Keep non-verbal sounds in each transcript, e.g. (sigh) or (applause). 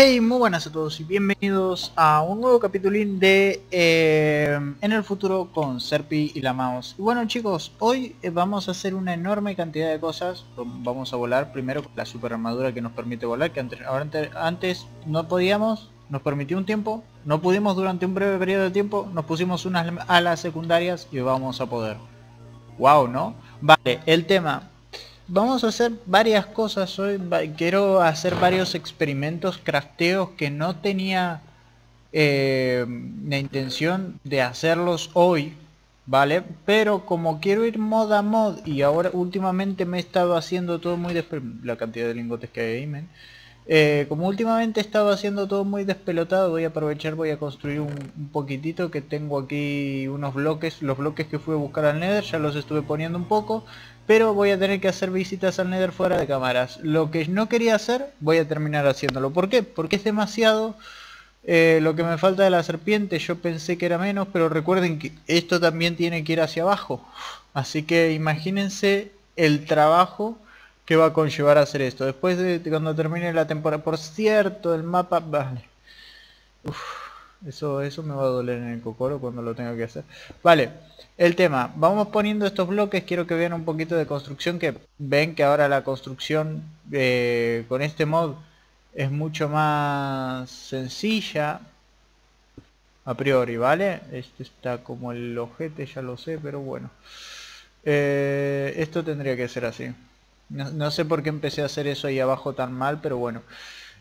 Hey, muy buenas a todos y bienvenidos a un nuevo capitulín de eh, En el futuro con Serpi y la mouse. Y bueno chicos, hoy eh, vamos a hacer una enorme cantidad de cosas. Vamos a volar primero con la super armadura que nos permite volar, que antes, antes no podíamos, nos permitió un tiempo, no pudimos durante un breve periodo de tiempo, nos pusimos unas alas secundarias y vamos a poder. Wow, ¿no? Vale, el tema, Vamos a hacer varias cosas hoy. Quiero hacer varios experimentos, crafteos que no tenía eh, la intención de hacerlos hoy. ¿Vale? Pero como quiero ir mod a mod y ahora últimamente me he estado haciendo todo muy la cantidad de lingotes que hay ahí, eh, como últimamente he estado haciendo todo muy despelotado, voy a aprovechar, voy a construir un, un, poquitito que tengo aquí unos bloques, los bloques que fui a buscar al Nether, ya los estuve poniendo un poco pero voy a tener que hacer visitas al Nether fuera de cámaras. Lo que no quería hacer, voy a terminar haciéndolo. ¿Por qué? Porque es demasiado eh, lo que me falta de la serpiente. Yo pensé que era menos, pero recuerden que esto también tiene que ir hacia abajo. Así que imagínense el trabajo que va a conllevar hacer esto. Después de cuando termine la temporada, por cierto, el mapa... Vale. Eso, eso me va a doler en el cocoro cuando lo tenga que hacer. Vale, el tema. Vamos poniendo estos bloques. Quiero que vean un poquito de construcción. Que ven que ahora la construcción eh, con este mod es mucho más sencilla. A priori, ¿vale? Este está como el ojete, ya lo sé, pero bueno. Eh, esto tendría que ser así. No, no sé por qué empecé a hacer eso ahí abajo tan mal, pero bueno.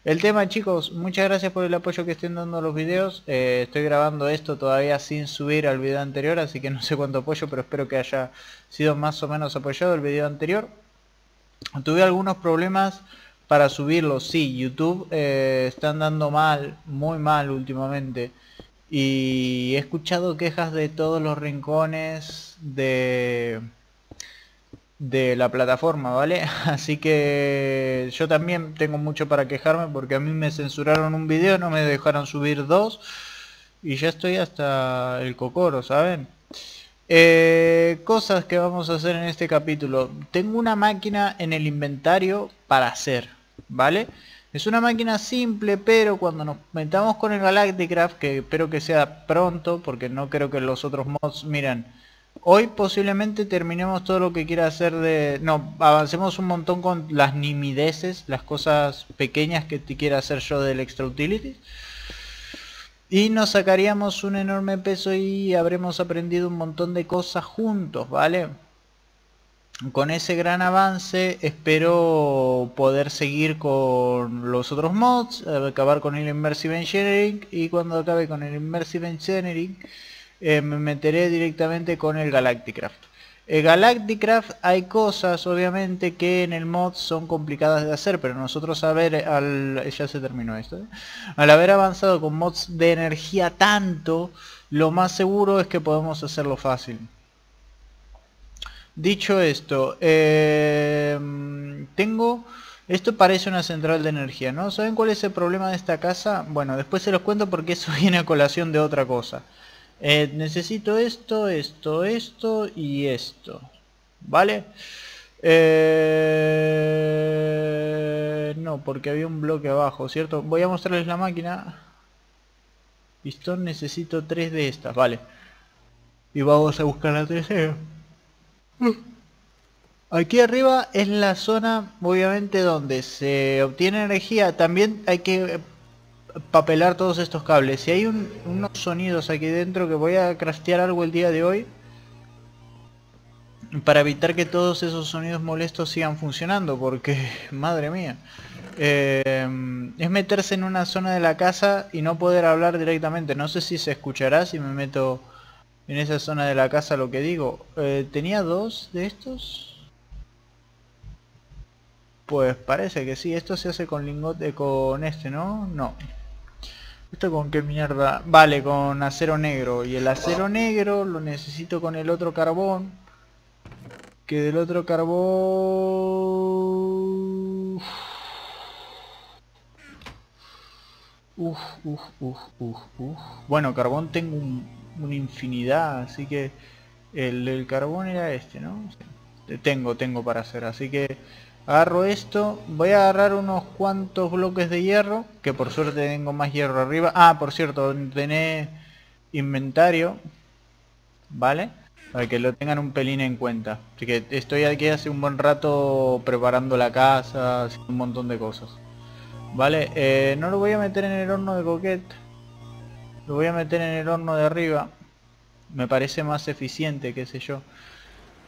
El tema chicos, muchas gracias por el apoyo que estén dando a los videos. Eh, estoy grabando esto todavía sin subir al video anterior, así que no sé cuánto apoyo, pero espero que haya sido más o menos apoyado el video anterior. Tuve algunos problemas para subirlo, sí, YouTube eh, están dando mal, muy mal últimamente. Y he escuchado quejas de todos los rincones de de la plataforma, ¿vale? (laughs) Así que yo también tengo mucho para quejarme porque a mí me censuraron un video, no me dejaron subir dos y ya estoy hasta el cocoro, ¿saben? Eh, cosas que vamos a hacer en este capítulo. Tengo una máquina en el inventario para hacer, ¿vale? Es una máquina simple, pero cuando nos metamos con el Galacticraft, que espero que sea pronto, porque no creo que los otros mods, miren, Hoy posiblemente terminemos todo lo que quiera hacer de... No, avancemos un montón con las nimideces, las cosas pequeñas que te quiera hacer yo del Extra Utilities. Y nos sacaríamos un enorme peso y habremos aprendido un montón de cosas juntos, ¿vale? Con ese gran avance espero poder seguir con los otros mods, acabar con el Immersive Engineering y cuando acabe con el Immersive Engineering eh, me meteré directamente con el Galacticraft. Galacticraft hay cosas obviamente que en el mod son complicadas de hacer, pero nosotros a ver, al, ya se terminó esto, ¿eh? al haber avanzado con mods de energía tanto, lo más seguro es que podemos hacerlo fácil. Dicho esto, eh, tengo... Esto parece una central de energía, ¿no? ¿Saben cuál es el problema de esta casa? Bueno, después se los cuento porque eso (laughs) viene a colación de otra cosa. Eh, necesito esto, esto, esto y esto. ¿Vale? Eh, no, porque había un bloque abajo, ¿cierto? Voy a mostrarles la máquina. Pistón, necesito tres de estas, vale. Y vamos a buscar la tercera. Aquí arriba es la zona, obviamente, donde se obtiene energía. También hay que papelar todos estos cables. Si hay unos sonidos aquí dentro que voy a craftear algo el día de hoy para evitar que todos esos sonidos molestos sigan funcionando porque (laughs) madre mía eh, es meterse en una zona de la casa y no poder hablar directamente. No sé si se escuchará si me meto en esa zona de la casa lo que digo. Eh, tenía dos de estos pues parece que sí esto se hace con lingote con este no no ¿Esto con qué mierda? Vale, con acero negro. Y el acero negro lo necesito con el otro carbón. Que del otro carbón... Uf, uf, uf, uf, uf. Bueno, carbón tengo un, una infinidad, así que el, el, carbón era este, ¿no? Tengo, tengo para hacer, así que Agarro esto, voy a agarrar unos cuantos bloques de hierro, que por suerte tengo más hierro arriba. Ah, por cierto, tenés inventario, ¿vale? Para que lo tengan un pelín en cuenta. Así que estoy aquí hace un buen rato preparando la casa, haciendo un montón de cosas. Vale, eh, no lo voy a meter en el horno de coquete. Lo voy a meter en el horno de arriba. Me parece más eficiente, qué sé yo.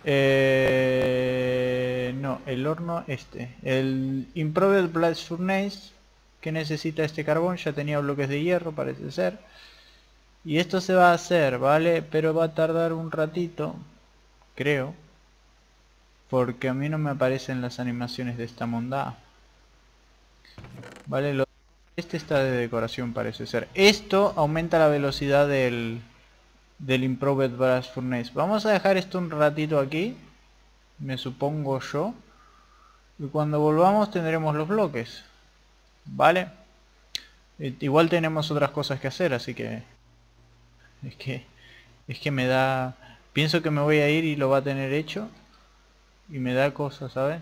Eh, no, el horno este. El Improved Blast Furnace que necesita este carbón. Ya tenía bloques de hierro, parece ser. Y esto se va a hacer, ¿vale? Pero va a tardar un ratito, creo. Porque a mí no me aparecen las animaciones de esta mondada. Vale, este está de decoración parece ser. Esto aumenta la velocidad del, del Improved Brass Furnace. Vamos a dejar esto un ratito aquí. Me supongo yo. Y cuando volvamos tendremos los bloques. Vale. Igual tenemos otras cosas que hacer, así que... Es que... Es que me da... Pienso que me voy a ir y lo va a tener hecho. Y me da cosas, ¿sabes?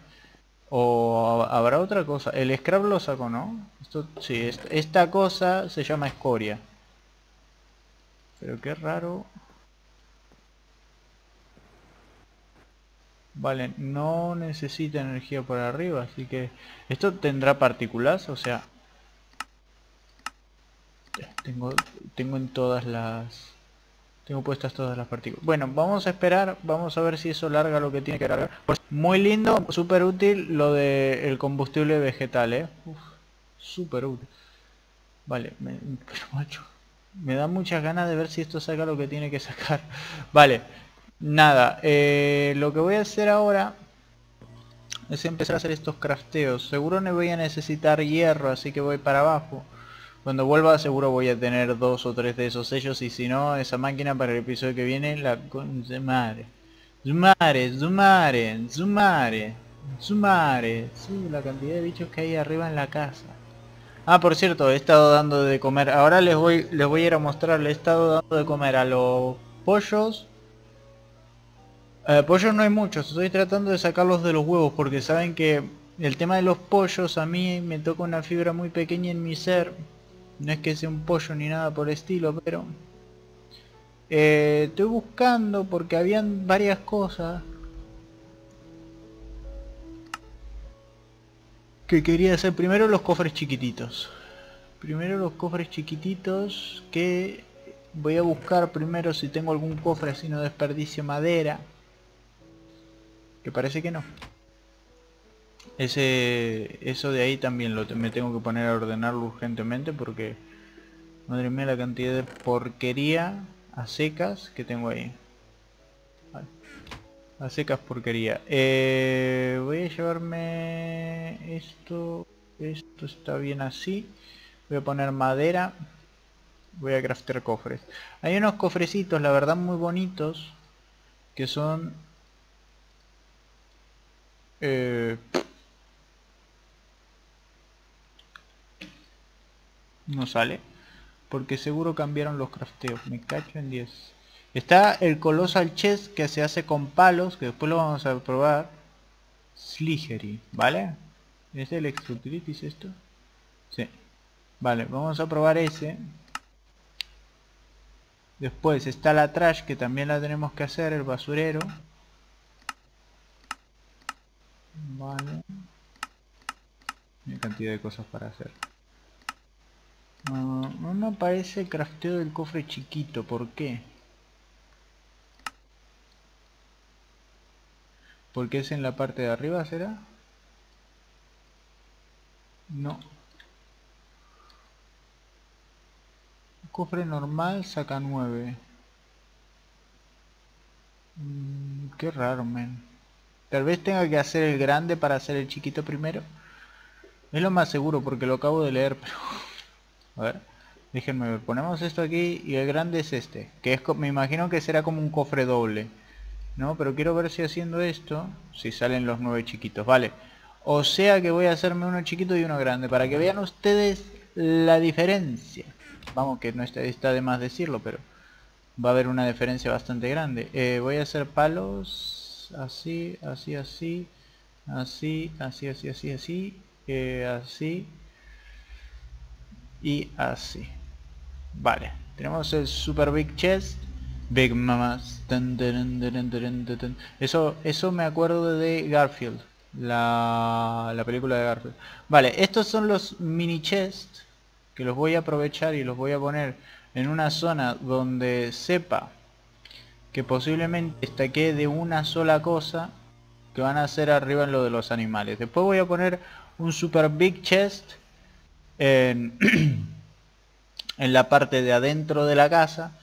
O habrá otra cosa. El scrap lo saco, ¿no? Esto, sí, esta cosa se llama escoria. Pero qué raro. Vale, no necesita energía por arriba, así que... ¿Esto tendrá partículas? O sea... Tengo, tengo en todas las... Tengo puestas todas las partículas. Bueno, vamos a esperar, vamos a ver si eso larga lo que tiene que largar. Muy lindo, súper útil lo del el combustible vegetal, ¿eh? súper útil. Vale, me, pero macho, me da muchas ganas de ver si esto saca lo que tiene que sacar. (laughs) Vale, nada, eh, lo que voy a hacer ahora es empezar a hacer estos crafteos. Seguro no voy a necesitar hierro, así que voy para abajo. Cuando vuelva seguro voy a tener dos o tres de esos sellos y si no, esa máquina para el episodio que viene la con Zumare. Zumare, Zumare, Zumare, la cantidad de bichos que hay arriba en la casa. Ah, por cierto, he estado dando de comer. Ahora les voy, les voy a ir a mostrar. Le he estado dando de comer a los pollos. Eh, pollos no hay muchos. Estoy tratando de sacarlos de los huevos porque saben que el tema de los pollos a mí me toca una fibra muy pequeña en mi ser no es que sea un pollo ni nada por estilo, pero... Eh, estoy buscando porque habían varias cosas que quería hacer. Primero los cofres chiquititos. Primero los cofres chiquititos que voy a buscar primero si tengo algún cofre así no desperdicio madera. Que parece que no. Ese, eso de ahí también lo me tengo que poner a ordenarlo urgentemente porque madre mía la cantidad de porquería a secas que tengo ahí. A secas porquería. Eh, voy a llevarme esto. Esto está bien así. Voy a poner madera. Voy a craftear cofres. Hay unos cofrecitos, la verdad, muy bonitos. Que son... Eh, No sale. Porque seguro cambiaron los crafteos. Me cacho en 10. Está el Colossal Chest que se hace con palos. Que después lo vamos a probar. Sligery, ¿vale? ¿Es el Extra Utilities esto? Sí. Vale, vamos a probar ese. Después está la trash que también la tenemos que hacer, el basurero. Vale. Hay cantidad de cosas para hacer. No, no me aparece el crafteo del cofre chiquito, ¿por qué? Porque es en la parte de arriba, ¿será? No. Cofre normal saca 9. Mm, qué raro, men. Tal vez tenga que hacer el grande para hacer el chiquito primero. Es lo más seguro porque lo acabo de leer, (laughs) pero... A ver, déjenme ver. Ponemos esto aquí y el grande es este. Que es, me imagino que será como un cofre doble. ¿No? Pero quiero ver si haciendo esto, si salen los nueve chiquitos. Vale. O sea que voy a hacerme uno chiquito y uno grande. Para que vean ustedes la diferencia. Vamos, que no está, está de más decirlo, pero va a haber una diferencia bastante grande. Eh, voy a hacer palos así, así, así. así, así, así, así, así, eh, así y así. Vale, tenemos el Super Big Chest. Big Mamas. Eso, eso me acuerdo de Garfield. La, la película de Garfield. Vale, estos son los mini chests que los voy a aprovechar y los voy a poner en una zona donde sepa que posiblemente estaque de una sola cosa que van a ser arriba en lo de los animales. Después voy a poner un super big chest (clears throat) en, la parte de adentro de la casa.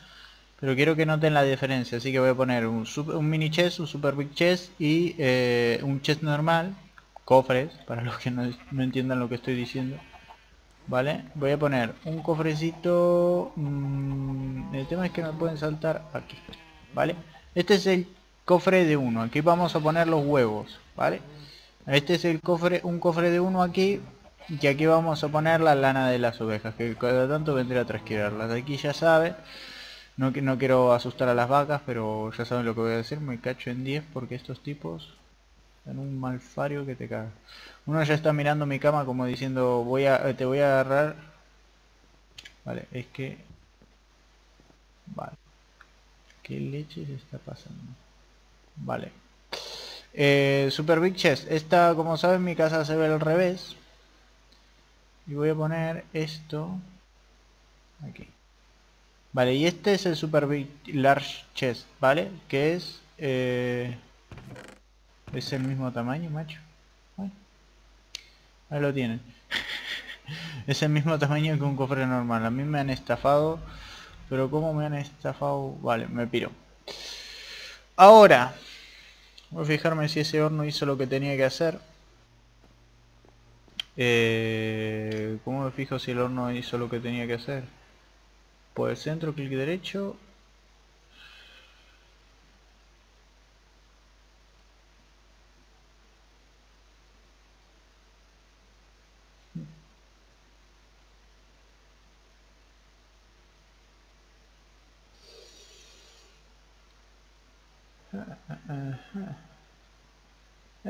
Pero quiero que noten la diferencia, así que voy a poner un, mini chest, un super big chest y eh, un chest normal, cofres, para los que no, no, entiendan lo que estoy diciendo. Vale, voy a poner un cofrecito, mmm, el tema es que me pueden saltar aquí. ¿Vale? Este es el cofre de uno, aquí vamos a poner los huevos, ¿vale? Este es el cofre, un cofre de uno aquí, y aquí vamos a poner la lana de las ovejas, que cada tanto vendré a trasquillarlas. De aquí ya sabe, no, no quiero asustar a las vacas, pero ya saben lo que voy a decir, me cacho en 10 porque estos tipos dan un malfario que te caga. Uno ya está mirando mi cama como diciendo, voy a, te voy a agarrar. Vale, es que... Vale. ¿Qué leche se está pasando? Vale. Eh, Super Big Chest. Esta, como saben, mi casa se ve al revés. Y voy a poner esto aquí. Vale, y este es el Super Big Large Chest, ¿vale? Que es... Eh, es el mismo tamaño, macho. ahí lo tienen. (laughs) es el mismo tamaño que un cofre normal. A mí me han estafado pero como me han estafado... Vale, me piro. Ahora, voy a fijarme si ese horno hizo lo que tenía que hacer. Eh, ¿Cómo me fijo si el horno hizo lo que tenía que hacer? Por el centro, clic derecho.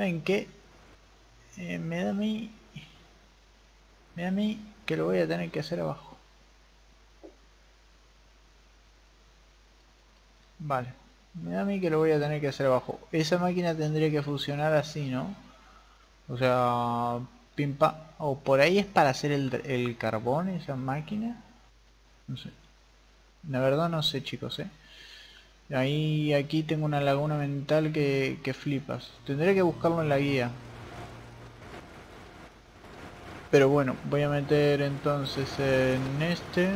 ¿Saben qué? Eh, me da a mí... Me da a mí que lo voy a tener que hacer abajo. Vale. Me da a mí que lo voy a tener que hacer abajo. Esa máquina tendría que funcionar así, ¿no? O sea... Pimpa... O por ahí es para hacer el, el carbón esa máquina. No sé. La verdad no sé chicos, ¿eh? Ahí, aquí tengo una laguna mental que, que flipas. Tendré que buscarlo en la guía. Pero bueno, voy a meter entonces en este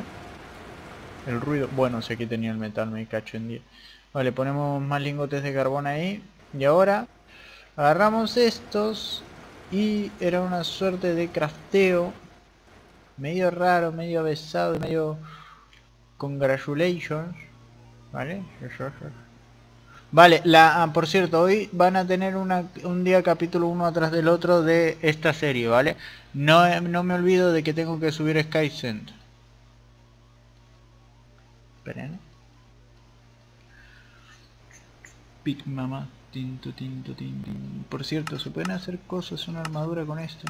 el ruido. Bueno, si aquí tenía el metal, me cacho en 10. Vale, ponemos más lingotes de carbón ahí. Y ahora agarramos estos y era una suerte de crafteo medio raro, medio besado, medio congratulations Vale, Vale, la, ah, por cierto, hoy van a tener una, un día capítulo uno atrás del otro de esta serie, ¿vale? No, no me olvido de que tengo que subir Skysend. Esperen. Big Mama. Tinto, tinto, tinto. Por cierto, ¿se pueden hacer cosas, una armadura con esto?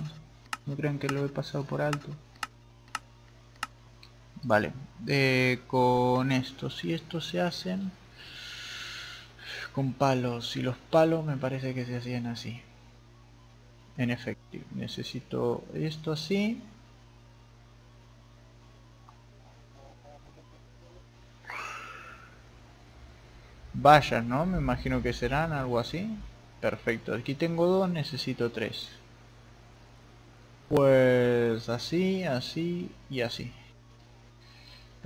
No crean que lo he pasado por alto. Vale, eh, con esto, si estos se hacen con palos y los palos me parece que se hacían así. En efecto, necesito esto así. Vallas, ¿no? Me imagino que serán algo así. Perfecto, aquí tengo dos, necesito tres. Pues así, así y así.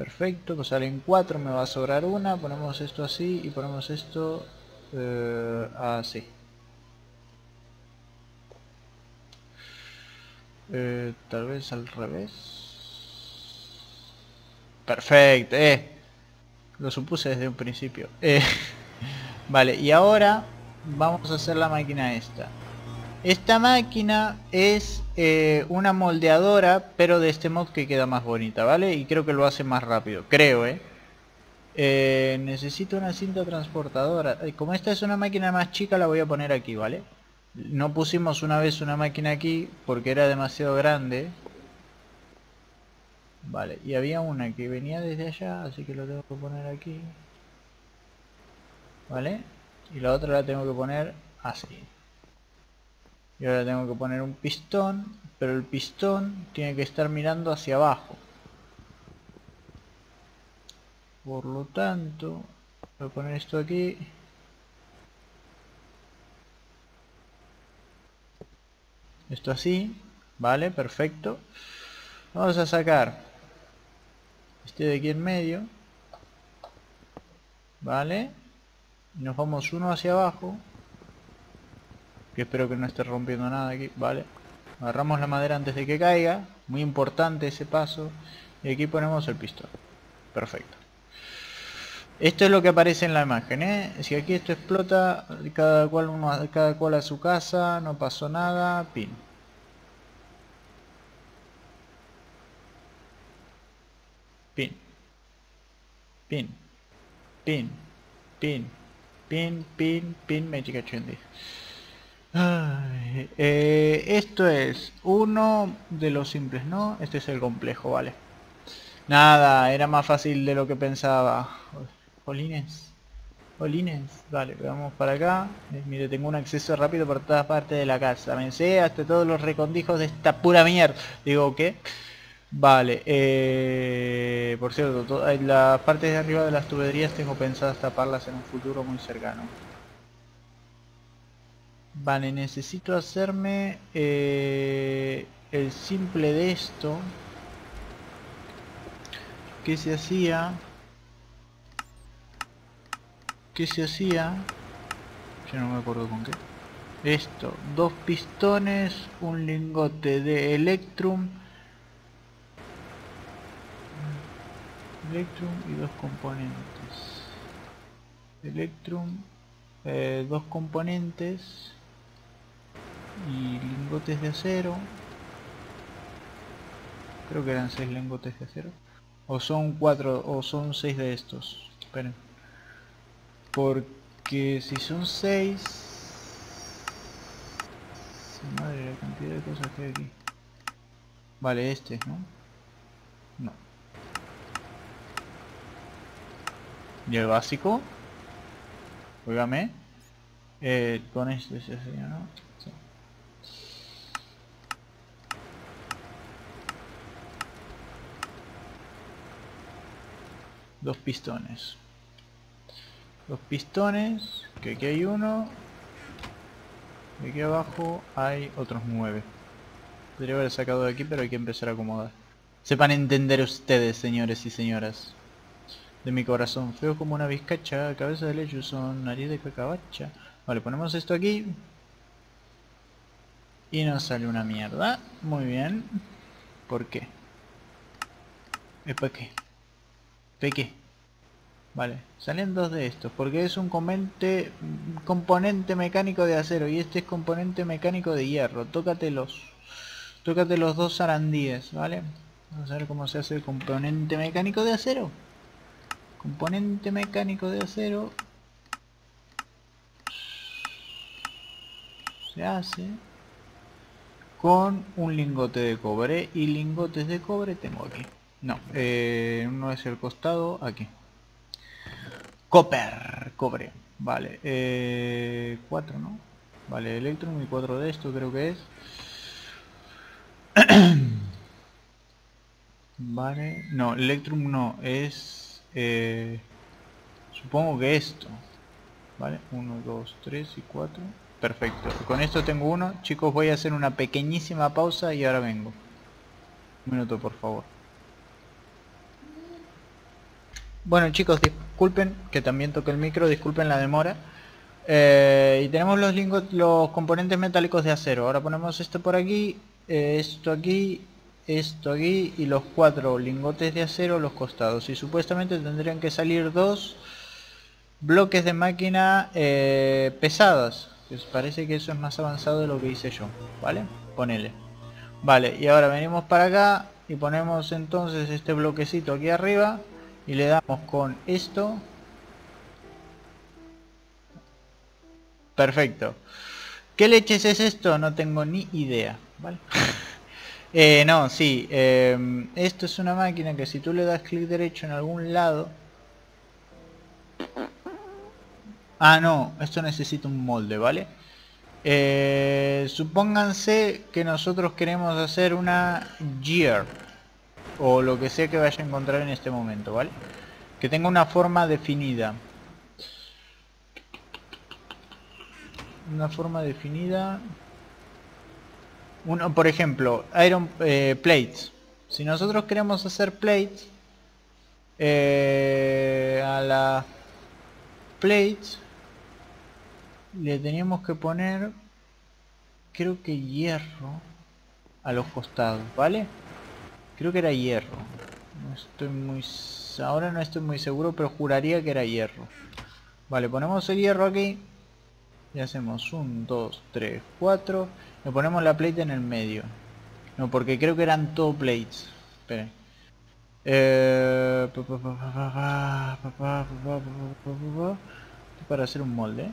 Perfecto, pues salen cuatro, me va a sobrar una, ponemos esto así y ponemos esto eh, así. Eh, tal vez al revés. Perfecto, eh. Lo supuse desde un principio. (laughs) Vale, y ahora vamos a hacer la máquina esta. Esta máquina es eh, una moldeadora, pero de este mod que queda más bonita, ¿vale? Y creo que lo hace más rápido, creo, ¿eh? eh necesito una cinta transportadora. Eh, como esta es una máquina más chica, la voy a poner aquí, ¿vale? No pusimos una vez una máquina aquí porque era demasiado grande. Vale, y había una que venía desde allá, así que lo tengo que poner aquí. Vale, y la otra la tengo que poner así. Y ahora tengo que poner un pistón, pero el pistón tiene que estar mirando hacia abajo. Por lo tanto, voy a poner esto aquí. Esto así, vale, perfecto. Vamos a sacar este de aquí en medio. Vale. Y nos vamos uno hacia abajo. Que espero que no esté rompiendo nada aquí, vale. Agarramos la madera antes de que caiga. Muy importante ese paso. Y aquí ponemos el pistón. Perfecto. Esto es lo que aparece en la imagen, ¿eh? Si aquí esto explota, cada cual, cada cual a su casa, no pasó nada, pin. Pin. Pin. Pin. Pin. Pin, pin, pin, Magic Eh, esto es uno de los simples, ¿no? Este es el complejo, vale. Nada, era más fácil de lo que pensaba. Jolines. Jolines. Vale, vamos para acá. Eh, mire, tengo un acceso rápido por todas partes de la casa. sé hasta todos los recondijos de esta pura mierda. Digo, ¿qué? Vale, eh, por cierto, las partes de arriba de las tuberías tengo pensadas taparlas en un futuro muy cercano. Vale, necesito hacerme eh, el simple de esto. ¿Qué se hacía? ¿Qué se hacía? Yo no me acuerdo con qué. Esto, dos pistones, un lingote de Electrum Electrum y dos componentes. Electrum, eh, dos componentes y lingotes de acero. Creo que eran seis lingotes de acero. O son cuatro, o son seis de estos. Esperen. Porque si son seis... Madre la cantidad de cosas que hay aquí. Vale, este, ¿no? No. Y el básico. Óigame. Eh, con este se ¿no? Dos pistones. Dos pistones. Que aquí hay uno. Y aquí abajo hay otros nueve. Podría haber sacado de aquí, pero hay que empezar a acomodar. Sepan entender ustedes, señores y señoras de mi corazón, feo como una bizcacha, cabeza de lechuzón, nariz de cacabacha. Vale, ponemos esto aquí. Y nos sale una mierda. Muy bien. ¿Por qué? ¿Es para qué? ¿Para qué? Vale, salen dos de estos, porque es un componente, mecánico de acero y este es componente mecánico de hierro. Tócatelos. Tócate los dos zarandíes, ¿vale? Vamos a ver cómo se hace el componente mecánico de acero componente mecánico de acero se hace con un lingote de cobre y lingotes de cobre tengo aquí no, eh, uno es el costado aquí copper, cobre vale, eh, 4 no vale, electrum y 4 de esto creo que es (clears throat) vale, no, electrum no, es eh, supongo que esto. Vale, 1, 2, 3 y 4. Perfecto. Con esto tengo uno. Chicos, voy a hacer una pequeñísima pausa y ahora vengo. Un minuto, por favor. Bueno chicos, disculpen que también toque el micro, disculpen la demora. Eh, y tenemos los, los componentes metálicos de acero. Ahora ponemos esto por aquí, eh, esto aquí esto aquí y los cuatro lingotes de acero los costados. Y supuestamente tendrían que salir dos bloques de máquina eh, pesadas. Pues parece que eso es más avanzado de lo que hice yo vale ponele. Vale y ahora venimos para acá y ponemos entonces este bloquecito aquí arriba y le damos con esto perfecto ¿Qué leches es esto? No tengo ni idea, ¿vale? (laughs) eh, no, sí, em, esto es una máquina que si tú le das clic derecho en algún lado... Ah, no, esto necesita un molde, ¿vale? Eh, supónganse que nosotros queremos hacer una gear o lo que sea que vaya a encontrar en este momento, ¿vale? Que tenga una forma definida. Una forma definida. Uno, por ejemplo, iron eh, plates. Si nosotros queremos hacer plates eh, a la plates le teníamos que poner creo que hierro a los costados, ¿vale? Creo que era hierro. No estoy muy... Ahora no estoy muy seguro, pero juraría que era hierro. Vale, ponemos el hierro aquí. Y hacemos 1, 2, 3, 4. Le ponemos la plate en el medio. No, porque creo que eran todo plates. Esperen. para hacer un molde.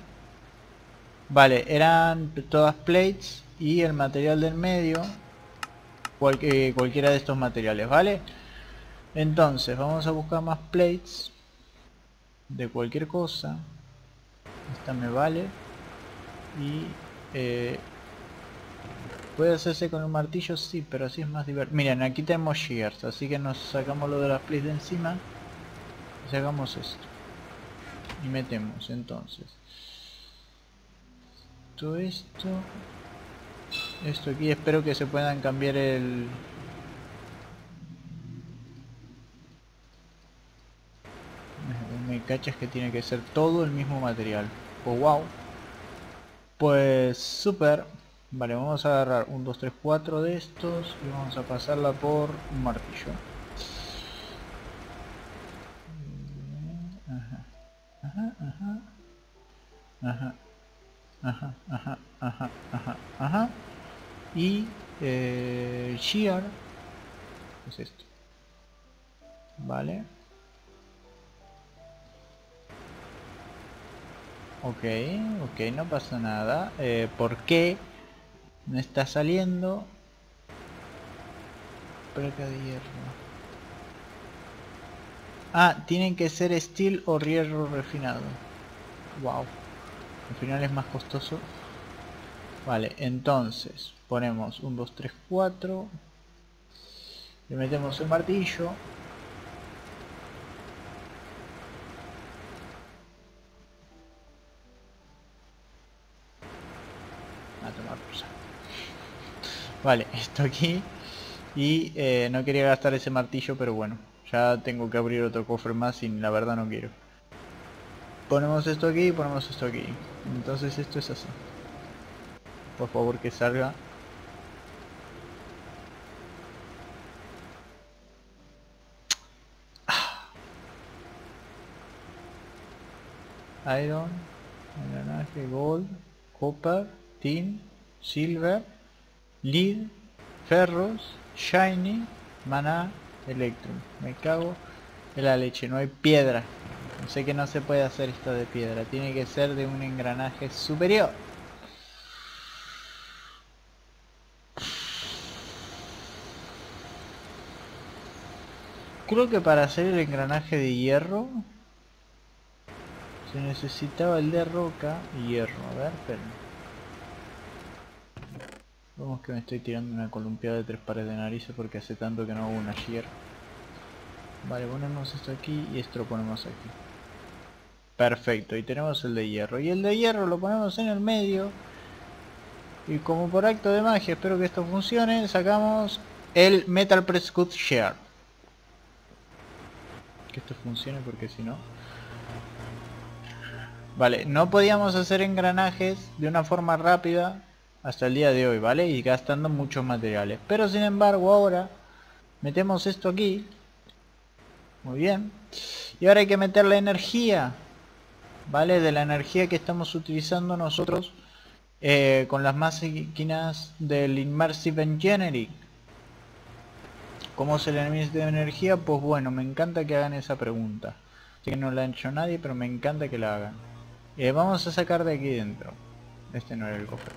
Vale, eran todas plates y el material del medio eh, cualquiera de estos materiales, ¿vale? Entonces, vamos a buscar más plates de cualquier cosa. Esta me vale. Y eh, puede hacerse con un martillo, sí, pero así es más divertido. Miren, aquí tenemos shears, así que nos sacamos lo de las plates de encima. Y sacamos esto. Y metemos entonces todo esto esto aquí espero que se puedan cambiar el me cachas que tiene que ser todo el mismo material. Pues wow. Pues super. Vale vamos a agarrar un 2 3 4 de estos y vamos a pasarla por un martillo. Ajá ajá ajá. Ajá ajá, ajá, ajá, ajá, ajá. Y eh, shear es esto. Vale. Ok, ok, no pasa nada. Eh, ¿Por qué me está saliendo? Placa de hierro. Ah, tienen que ser steel o hierro refinado. Wow. Al final es más costoso. Vale, entonces ponemos un 2, 3, 4. Le metemos el martillo. A tomar Vale, esto aquí. Y eh, no quería gastar ese martillo, pero bueno. Ya tengo que abrir otro cofre más y la verdad no quiero ponemos esto aquí y ponemos esto aquí entonces esto es así por favor que salga iron engranaje gold copper tin silver lead ferros shiny mana electrum me cago en la leche no hay piedra Sé que no se puede hacer esto de piedra, tiene que ser de un engranaje superior. Creo que para hacer el engranaje de hierro se necesitaba el de roca y hierro. A ver, esperen. Vamos que me estoy tirando una columpiada de tres pares de narices porque hace tanto que no hago una shear. Vale, ponemos esto aquí y esto lo ponemos aquí. Perfecto, y tenemos el de hierro. Y el de hierro lo ponemos en el medio. Y como por acto de magia, espero que esto funcione, sacamos el Metal Press Cut Share. Que esto funcione porque si no... Vale, no podíamos hacer engranajes de una forma rápida hasta el día de hoy, ¿vale? Y gastando muchos materiales. Pero sin embargo ahora metemos esto aquí. Muy bien. Y ahora hay que meterle energía. ¿vale? De la energía que estamos utilizando nosotros eh, con las máquinas del Immersive Engineering. ¿Cómo se le de energía? Pues bueno, me encanta que hagan esa pregunta. Sé que no la ha hecho nadie, pero me encanta que la hagan. Eh, vamos a sacar de aquí dentro. este no era el cofre.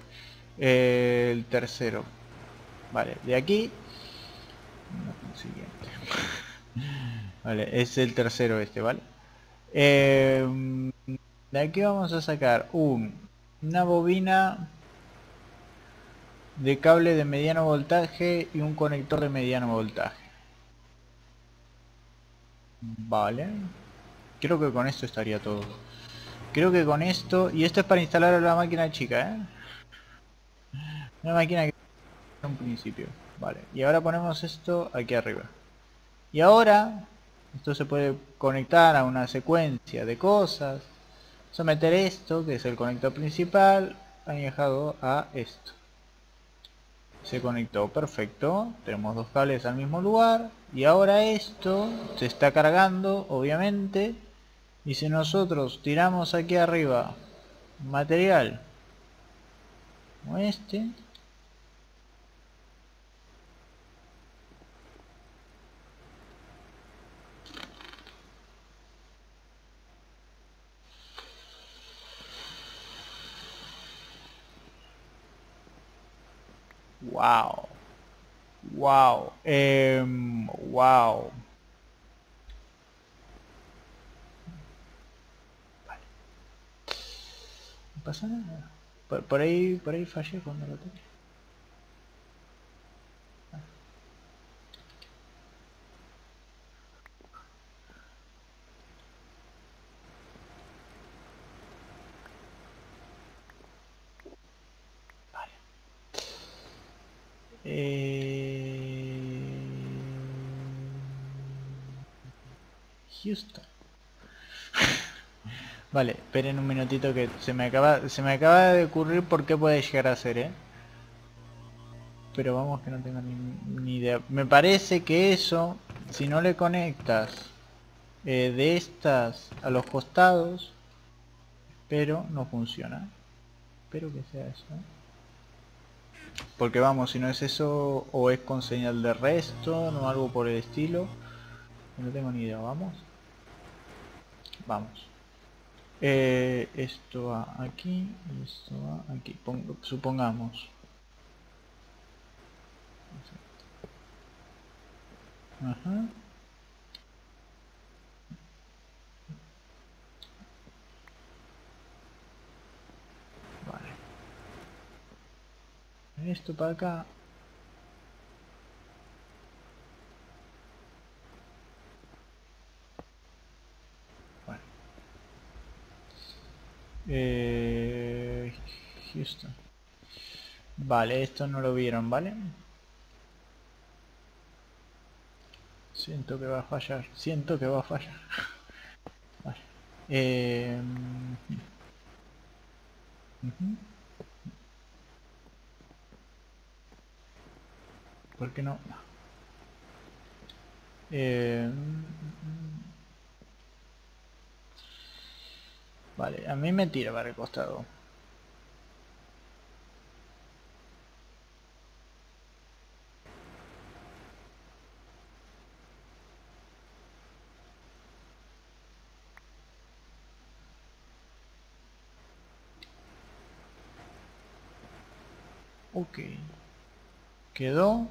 el tercero. Vale, de aquí... (laughs) vale, es el tercero este, ¿vale? Em, de aquí vamos a sacar un, una bobina de cable de mediano voltaje y un conector de mediano voltaje. Vale. Creo que con esto estaría todo. Creo que con esto... Y esto es para instalar la máquina chica, ¿eh? Una máquina que... un principio. Vale. Y ahora ponemos esto aquí arriba. Y ahora... Esto se puede conectar a una secuencia de cosas. Someter esto, que es el conector principal, añejado a esto se conectó perfecto tenemos dos cables al mismo lugar y ahora esto se está cargando obviamente y si nosotros tiramos aquí arriba material como este Wow. Wow. Um, wow. Vale. No pasa nada. Por, por, ahí, por ahí fallé cuando lo tenía. Eh... Houston. Vale, esperen un minutito que se me acaba se me acaba de ocurrir por qué puede llegar a ser, ¿eh? Pero vamos que no tengo ni, idea. Me parece que eso, si no le conectas eh, de estas a los costados, pero no funciona. Espero que sea eso. ¿eh? Porque vamos, si no es eso, o es con señal de resto, no algo por el estilo. No tengo ni idea, vamos. Vamos. Eh, esto va aquí, esto va aquí. supongamos. Ajá. esto para acá eh, Houston vale esto no lo vieron vale siento que va a fallar siento que va a fallar. (laughs) Vale. eh, ¿Por qué no? Eh, vale, a mí me tira para el costado. Ok. Quedó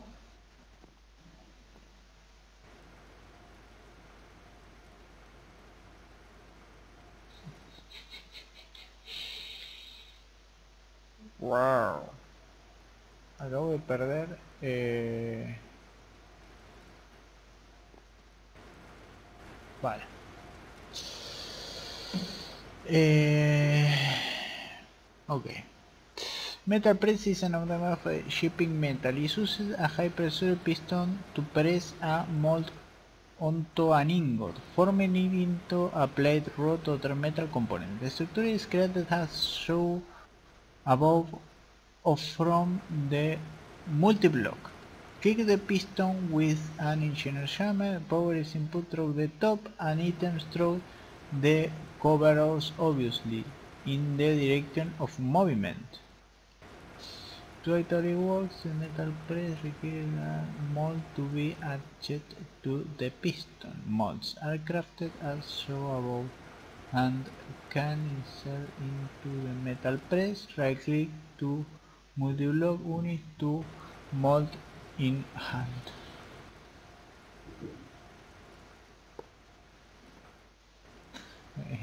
Wow. Acabo de perder. Eh... Vale. Eh... Ok. Metal press is an of shipping metal. It uses a high pressure piston to press a mold onto an ingot, forming it into a plate rod or metal component. The structure is created as shown above or from the multi-block. Kick the piston with an engineer's hammer, power is input through the top and items through the coveralls obviously in the direction of movement. To actually works, the metal press requires a mold to be attached to the piston. Molds are crafted as shown above and can insert into the metal. Press right click to multi-block unit to mold in hand.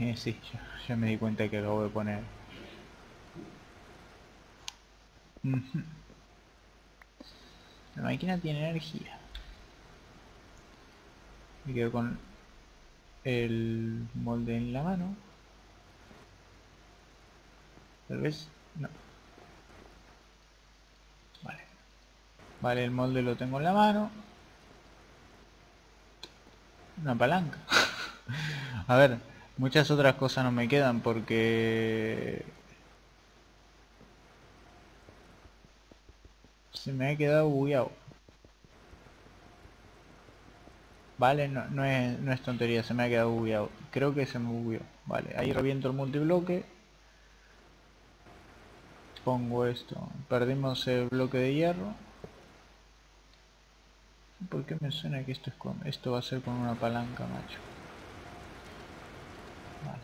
Eh, sí, ya, me di cuenta que acabo de poner. La máquina tiene energía. Me quedo con el molde en la mano. Tal vez no. Vale. Vale el molde lo tengo en la mano. Una palanca. (laughs) A ver muchas otras cosas no me quedan porque se me ha quedado bugueado Vale, no, no, es, no es tontería, se me ha quedado bugueado. Creo que se me bugueó. Vale, ahí reviento el multibloque. Pongo esto. Perdimos el bloque de hierro. ¿Por qué me suena que esto es con, esto va a ser con una palanca, macho? Vale.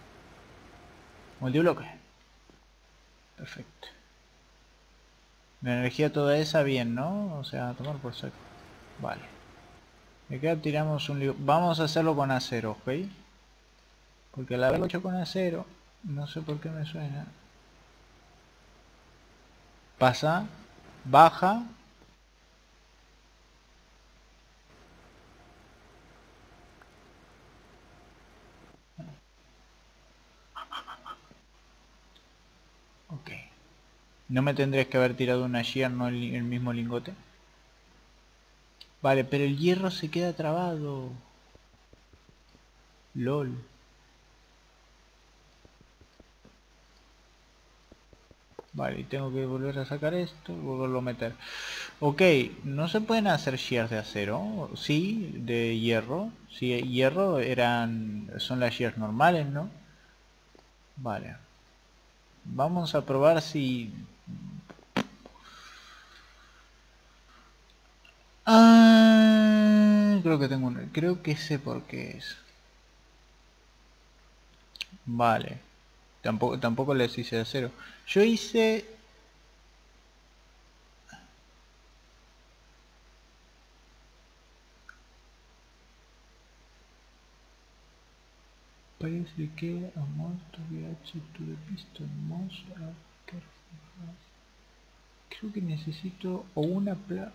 Multibloque. Perfecto. La energía toda esa bien, ¿no? O sea, tomar por seco. Vale. Acá tiramos un. Vamos a hacerlo con acero, ¿ok? Porque al haberlo hecho con acero, no sé por qué me suena. Pasa, baja. Ok. ¿No me tendrías que haber tirado una shear, no el mismo lingote? Vale, pero el hierro se queda trabado. LOL. Vale, tengo que volver a sacar esto y volverlo a meter. Ok, no se pueden hacer shears de acero. Sí, de hierro. Sí, hierro eran... Son las shears normales, ¿no? Vale. Vamos a probar si Ah, creo que tengo un... Creo que sé por qué es. Vale. Tampoco, tampoco les hice de cero. Yo hice... Parece que a to be to the piston creo que necesito o una placa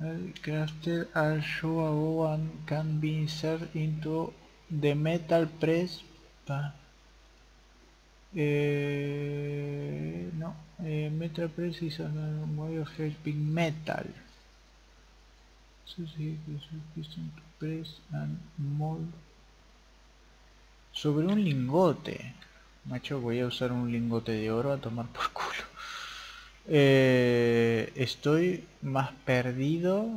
crafted are show and can be inserted into the metal press eh, no eh, metal press is a way of helping metal. So see to press and mold. Sobre un lingote. Macho, voy a usar un lingote de oro a tomar por culo. Eh, estoy más perdido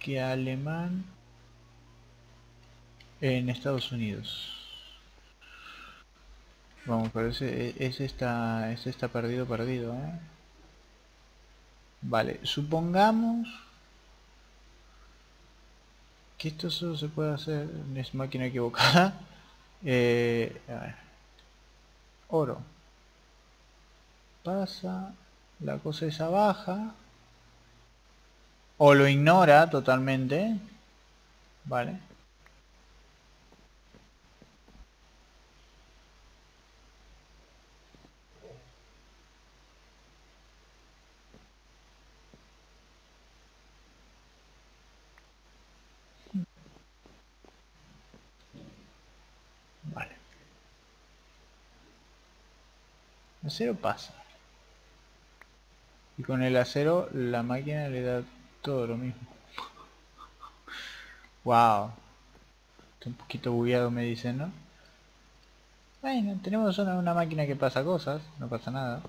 que alemán en Estados Unidos. Vamos, pero ese, ese, está, ese perdido, perdido, ¿eh? Vale, supongamos que esto solo se puede hacer, es máquina equivocada. (laughs) Eh, oro. Pasa, la cosa esa baja. O lo ignora totalmente. Vale. acero pasa. Y con el acero la máquina le da todo lo mismo. wow. Está un poquito bugueado me dicen, ¿no? Bueno, tenemos una, máquina que pasa cosas, no pasa nada.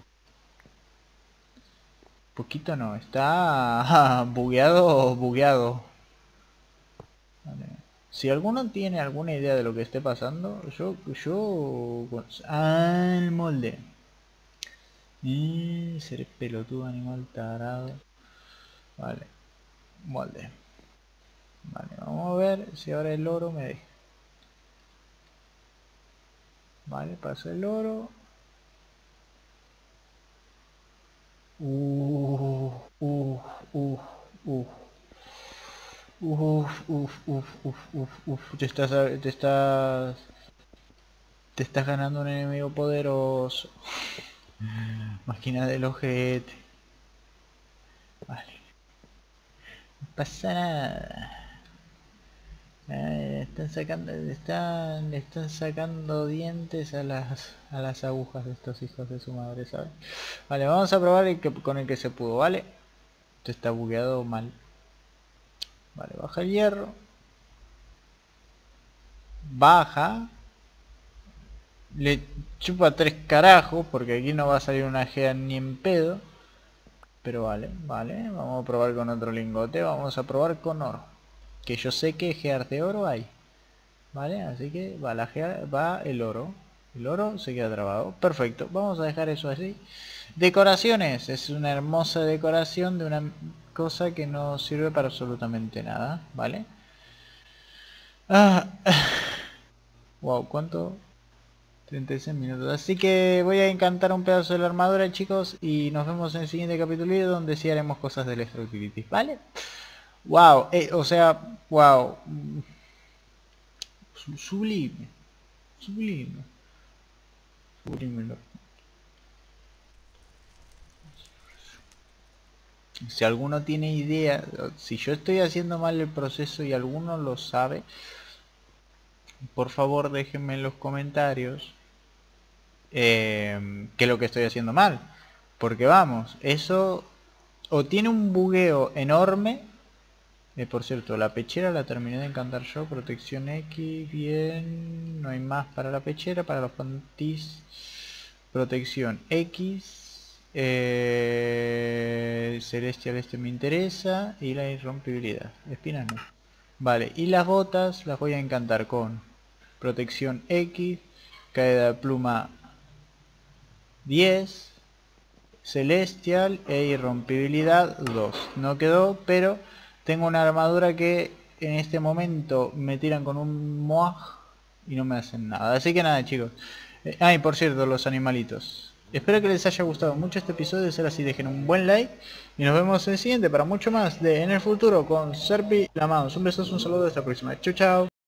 Poquito no, está (laughs) bugueado bugueado. Si alguno tiene alguna idea de lo que esté pasando, yo, yo, al molde. Y ser pelotudo animal tarado. Vale. Molde. Vale, vamos a ver si ahora el oro me deja. Vale, paso el oro. Uf, uf, uf, uf. Uf, uf, uf, uf, uf, uf. Te estás, te estás, te estás ganando un enemigo poderoso. Máquina del ojete. Vale. No pasa nada. Están sacando, están, están sacando dientes a las, a las agujas de estos hijos de su madre, ¿sabes? Vale, vamos a probar el que, con el que se pudo, ¿vale? Esto está bugueado mal. Vale, baja el hierro. Baja. Le chupa tres carajos, porque aquí no va a salir una gea ni en pedo. Pero vale, vale. Vamos a probar con otro lingote. Vamos a probar con oro que yo sé que gear de oro hay vale así que va la va el oro el oro se queda trabado perfecto vamos a dejar eso así decoraciones es una hermosa decoración de una cosa que no sirve para absolutamente nada vale ah. (sighs) wow cuánto 36 minutos así que voy a encantar un pedazo de la armadura chicos y nos vemos en el siguiente capítulo donde sí haremos cosas del Electrocutivity vale Wow, eh, o sea, wow. Sublime. Sublime. Sublime. Si alguno tiene idea, si yo estoy haciendo mal el proceso y alguno lo sabe, por favor déjenme en los comentarios eh, que lo que estoy haciendo mal. Porque vamos, eso o tiene un bugueo enorme eh, por cierto, la pechera la terminé de encantar yo. Protección X, bien. No hay más para la pechera. Para los pantis. Protección X. Eh, celestial este me interesa. Y la irrompibilidad. Espinas no. Vale, y las botas las voy a encantar con protección X, caída de pluma 10, celestial e irrompibilidad 2. No quedó, pero tengo una armadura que en este momento me tiran con un moaj y no me hacen nada. Así que nada chicos. Eh, ay, por cierto, los animalitos. Espero que les haya gustado mucho este episodio. Ser así, dejen un buen like. Y nos vemos en el siguiente para mucho más de En el Futuro con Serpi Lamados. Un beso, un saludo, hasta la próxima. Chau, chao.